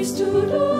Praise to the